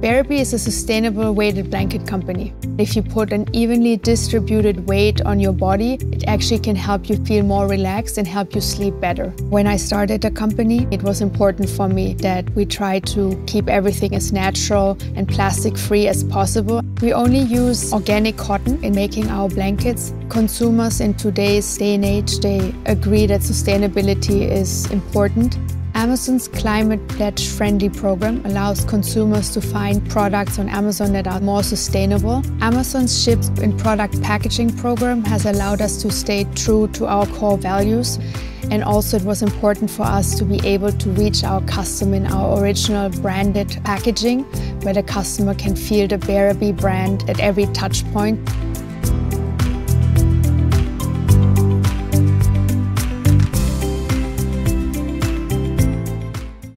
Bearaby is a sustainable weighted blanket company. If you put an evenly distributed weight on your body, it actually can help you feel more relaxed and help you sleep better. When I started the company, it was important for me that we try to keep everything as natural and plastic free as possible. We only use organic cotton in making our blankets. Consumers in today's day and age, they agree that sustainability is important. Amazon's Climate Pledge Friendly program allows consumers to find products on Amazon that are more sustainable. Amazon's Ships in Product Packaging program has allowed us to stay true to our core values. And also, it was important for us to be able to reach our customer in our original branded packaging, where the customer can feel the Bearaby brand at every touch point.